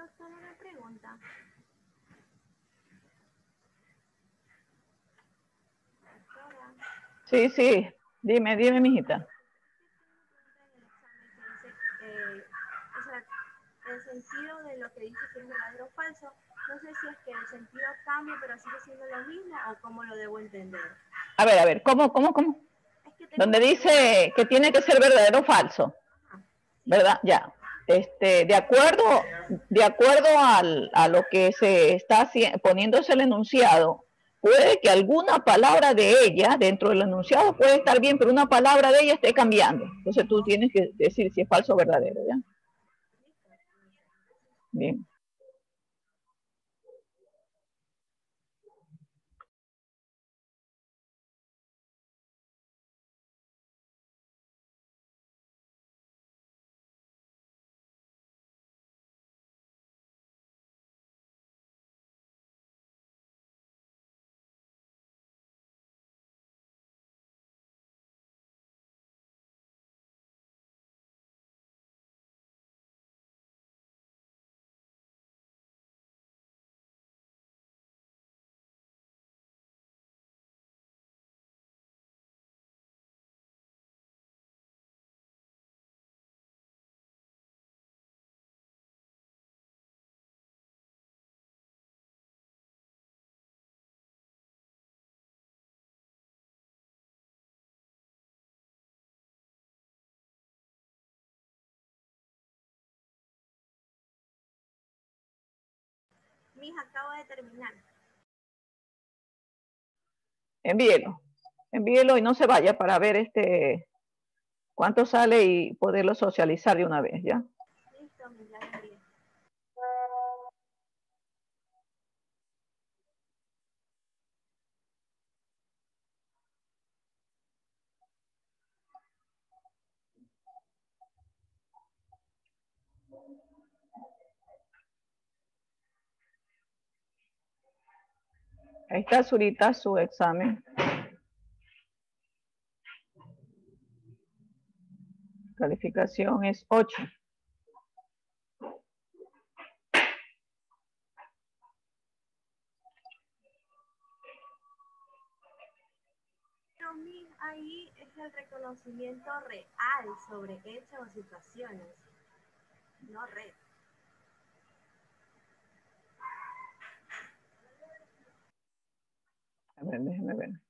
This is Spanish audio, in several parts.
Doctor, una pregunta. Doctora. Sí, sí. Dime, dime, mijita. Eh, o sea, el sentido de lo que dice si es verdadero o falso, no sé si es que el sentido cambia pero sigue siendo lo mismo o cómo lo debo entender. A ver, a ver, ¿cómo, cómo, cómo? Es que Donde dice que tiene que ser verdadero o falso. ¿verdad? Ya. Este, de acuerdo, de acuerdo al- a lo que se está poniéndose el enunciado, puede que alguna palabra de ella dentro del enunciado puede estar bien, pero una palabra de ella esté cambiando. Entonces tú tienes que decir si es falso o verdadero, ¿ya? Bien. Mi hija acaba de terminar. Envíelo. Envíelo y no se vaya para ver este cuánto sale y poderlo socializar de una vez, ¿ya? Listo, mi Ahí está Zurita, su examen. Calificación es 8. Pero mi ahí es el reconocimiento real sobre hechos o situaciones, no red. A ver, déjeme ver.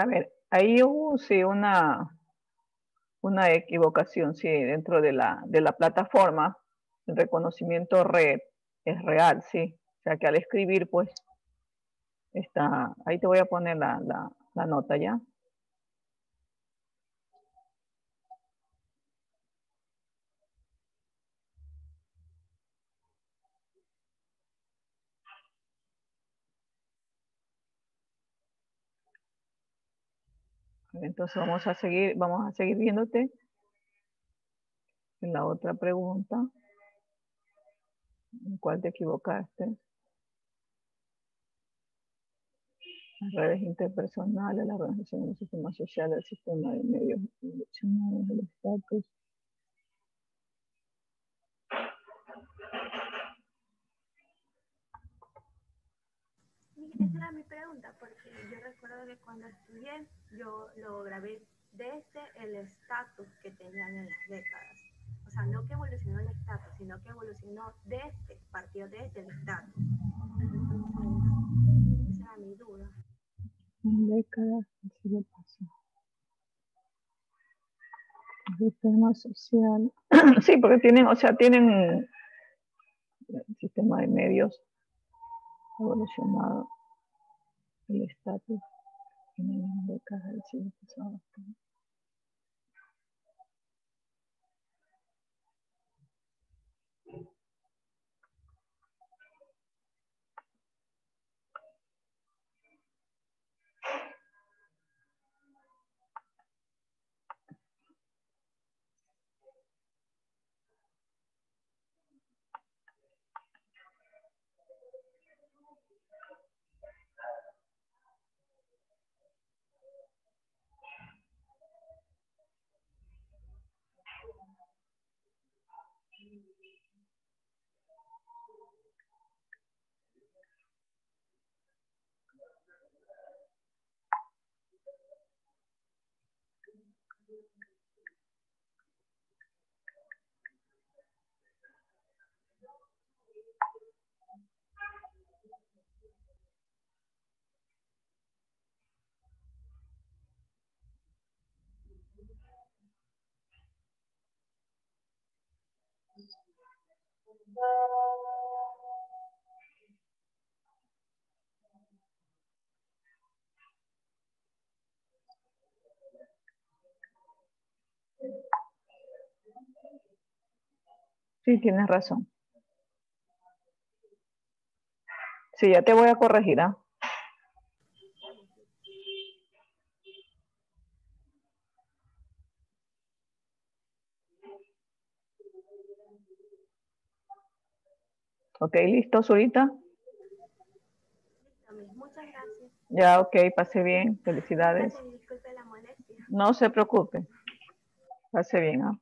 A ver, ahí hubo sí una, una equivocación, sí, dentro de la, de la plataforma. el reconocimiento red es real, sí. O sea que al escribir, pues, está, ahí te voy a poner la, la nota ya. Entonces vamos a seguir, vamos a seguir viéndote en la otra pregunta. ¿En cuál te equivocaste? Las redes interpersonales, la organización del sistema social, el sistema de medios el estatus. Esa era mi pregunta, porque yo recuerdo que cuando estudié, yo lo grabé desde el estatus que tenían en las décadas. O sea, no que evolucionó el estatus, sino que evolucionó desde, partió desde el estatus. Entonces, esa era mi duda. En décadas, así lo pasó. Sistema social. Sí, porque tienen, o sea, tienen el sistema de medios evolucionado el estatus en el década del siglo pasado. Sí, tienes razón. Sí, ya te voy a corregir, ¿ah? Ok, ¿listo, Zurita? Muchas gracias. Ya, ok, pase bien. Felicidades. Disculpe la molestia. No se preocupe. Pase bien, ¿ah?